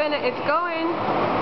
seven, it's going.